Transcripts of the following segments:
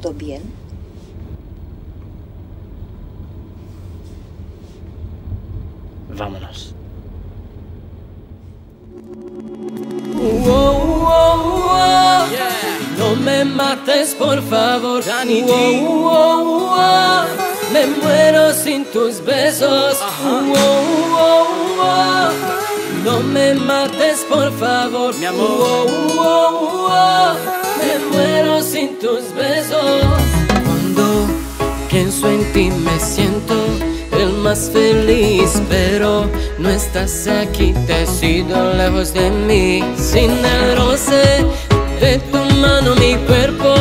¿Todo bien? Vámonos. Wow, wow, wow. No me mates, por favor. Wow, wow, wow. Me muero sin tus besos. Wow, wow, wow. No me mates, por favor. Mi amor. En ti me siento el más feliz, pero no estás aquí, te has ido lejos de mí. Sin el roce de tu mano, mi cuerpo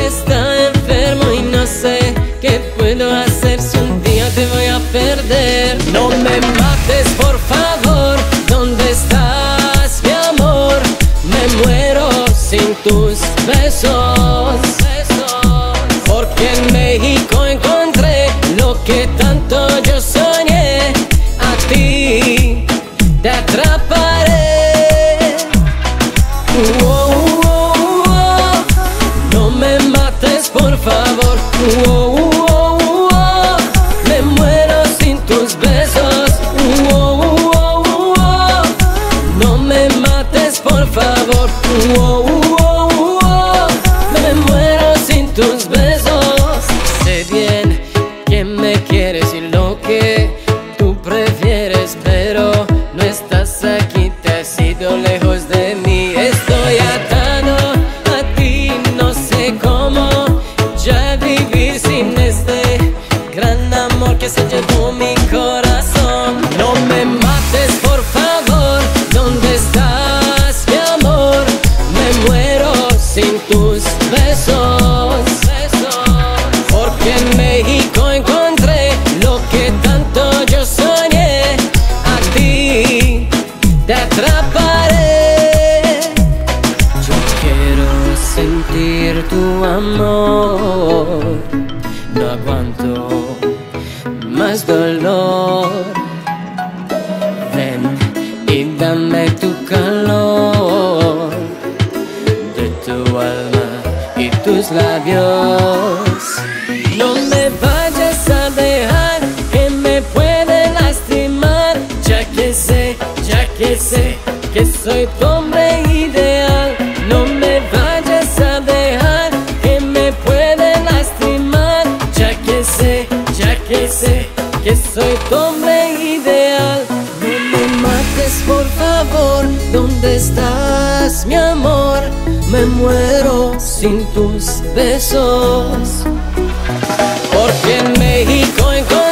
está enfermo y no sé qué puedo hacer si un día te voy a perder. No me mates, por favor, ¿dónde estás, mi amor? Me muero sin tus besos. Tanto yo soñé. A ti te atraparé. Wow, wow, wow. No me mates, por favor. Te atraparé. Yo quiero sentir tu amor. No aguanto más dolor. Ven y dame tu calor de tu alma y tus labios. No me que sé que soy tu hombre ideal. No me vayas a dejar que me puede lastimar, ya que sé, ya que sé que soy tu hombre ideal. No me mates, por favor, ¿dónde estás, mi amor? Me muero sin tus besos. Porque en México encontré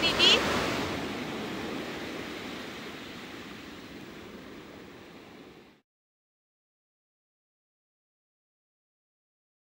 quantity